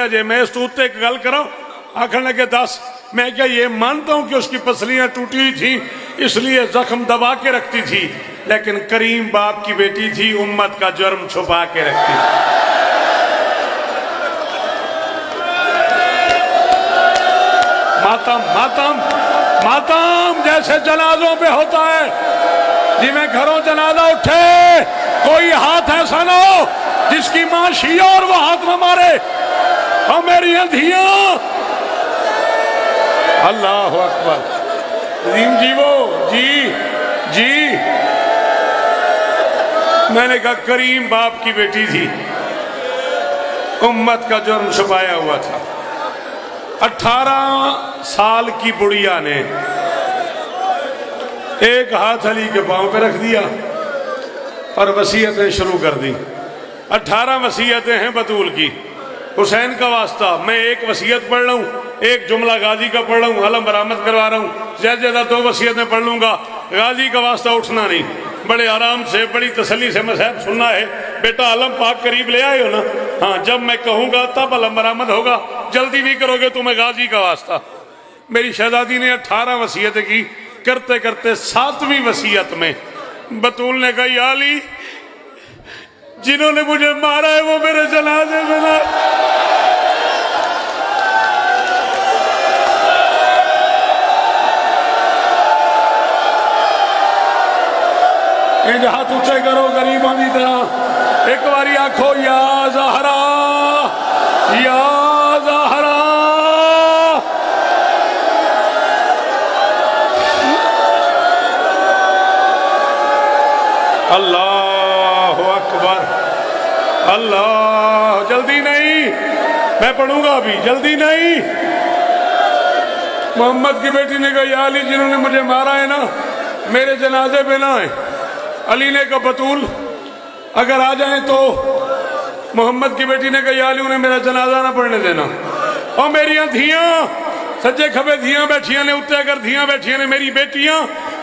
बोलिया जे, मैं इस उत्ते एक गल करो? आखन लगे, दस। मैं क्या ये मानता हूँ कि उसकी पसलियाँ टूटी हुई थी, इसलिए जख्म दबा के रखती थी, लेकिन करीम बाप की बेटी थी, उम्मत का जुर्म छुपा के रखती थी। मातम मातम मातम, जैसे जनाजों पे होता है जिमें घरों जनाजा उठे, कोई हाथ ऐसा ना हो, जिसकी माँ शिया और वो हाथ न मारे। और मेरी धिया अल्लाह अकबर। नदीम जी वो, जी जी। मैंने कहा, करीम बाप की बेटी थी। उम्मत का जुर्म छुपाया हुआ था। अठारह साल की बुढ़िया ने एक हाथ अली के पाँव पे रख दिया और वसीयतें शुरू कर दी। अठारह वसीयतें हैं बतूल की। हुसैन का वास्ता मैं एक वसीयत पढ़ रहा हूँ एक जुमला गाजी का पढ़ रहा हूँ अलम बरामद करवा रहा हूँ। ज़्यादा ज़्यादा दो वसीयतें पढ़ लूँगा। गाजी का वास्ता उठना नहीं। बड़े आराम से, बड़ी तसली से मसहब सुनना है। बेटा अलम पाक करीब ले आए हो ना? हाँ जब मैं कहूँगा, तब अलम बरामद होगा। जल्दी नहीं करोगे तुम्हें गाजी का वास्ता। मेरी शहजादी ने अठारह वसीयत की। करते करते सातवीं वसीयत में बतूल ने कहा, आली, जिन्होंने मुझे मारा है, वो मेरे जनाजे में ना इंज हाथ ऊँचे करो गरीबों की तरह। एक बारी आखो, या जहरा या जहरा। अल्लाह अकबर। अल्लाह, जल्दी नहीं, मैं पढ़ूँगा अभी जल्दी नहीं। मोहम्मद की बेटी ने कहा अली जिन्होंने मुझे मारा है ना, मेरे जनाजे पे ना है अली ने कहा, बतूल, अगर आ जाए तो मोहम्मद की बेटी ने कहा अली, उन्हें मेरा जनाजा ना पढ़ने देना। और मेरिया धिया सज्जे खबे धिया बैठिया ने, उत्ते अगर धिया बैठिया ने, मेरी बेटियाँ,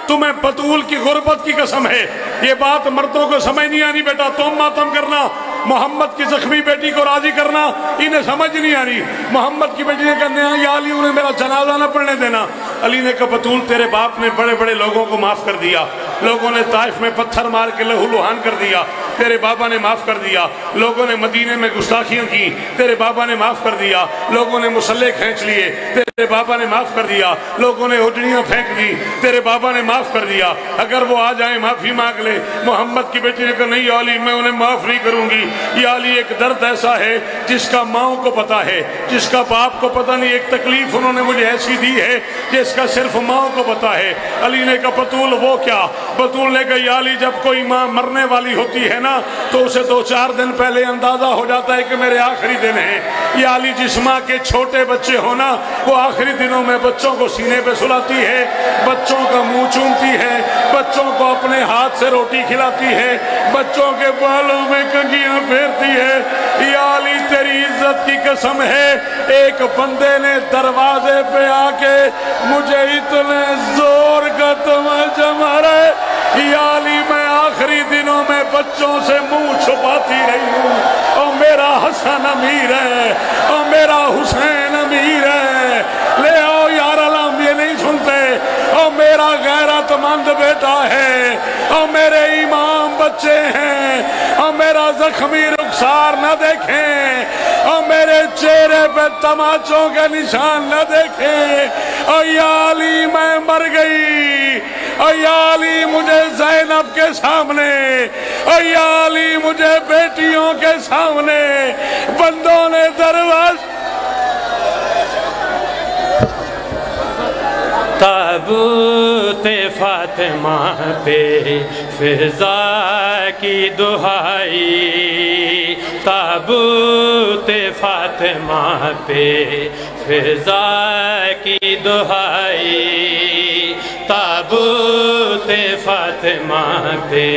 तुम्हें बतूल की गुर्बत की कसम है। ये बात मर्दों को समझ नहीं आनी, बेटा, तुम मातम करना। मोहम्मद की जख्मी बेटी को राज़ी करना, इन्हें समझ नहीं आ रही मोहम्मद की बेटी ने कहने या अली, उन्हें मेरा जनाजा ना पढ़ने देना। अली ने कहा, बतूल, तेरे बाप ने बड़े बड़े लोगों को माफ़ कर दिया। लोगों ने ताइफ में पत्थर मार के लहू लुहान कर दिया। तेरे बाबा ने माफ़ कर दिया। लोगों ने मदीने में गुस्ताखियाँ की। तेरे बाबा ने माफ़ कर दिया। लोगों ने मुसल्ले खींच लिए। तेरे बाबा ने माफ़ कर दिया। लोगों ने उजड़ियाँ फेंक दी। तेरे बाबा ने माफ़ कर दिया। अगर वो आ जाए, माफ़ी मांग ले। मोहम्मद की बेटी ने कहा, नहीं अली मैं उन्हें माफ़ नहीं करूँगी। ये अली एक दर्द ऐसा है, जिसका माओ को पता है। जिसका बाप को पता नहीं, एक तकलीफ़ उन्होंने मुझे ऐसी दी है, जिसका सिर्फ़ माओ को पता है। अली ने कहा, बतूल वो क्या? बतूल ने कहा अली जब कोई माँ मरने वाली होती है ना तो उसे दो चार दिन पहले अंदाज़ा हो जाता है कि मेरे आखिरी दिन है। ये अली जिस माँ के छोटे बच्चे हो ना वो आखिरी दिनों में बच्चों को सीने पे सुलाती है, बच्चों का मुँह चूमती है, बच्चों को अपने हाथ से रोटी खिलाती है, बच्चों के बालों में कंगियाँ फेरती है। या अली तेरी इज़्ज़त की कसम है, एक बंदे ने दरवाजे पे आके मुझे इतने ज़ोर का तमाचा मारा है। बच्चों से मुँह छुपाती रही हूँ। और मेरा हसन अमीर है, और मेरा हुसैन अमीर है। ले आओ यार अलाम, ये नहीं सुनते। और मेरा गैरतमंद बेटा है, और मेरे इमाम बच्चे हैं। और मेरा जख्मी रुखसार न देखें। और मेरे चेहरे पे तमाचों के निशान न देखें। और याली याली मुझे जैनब के सामने याली मुझे बेटियों के सामने, बंदों ने दरवाज ताबूत फातिमा पे फिजा की दुहाई। ताबूत फातिमा पे फिजा की दुहाई। ताबूत फातिमा पे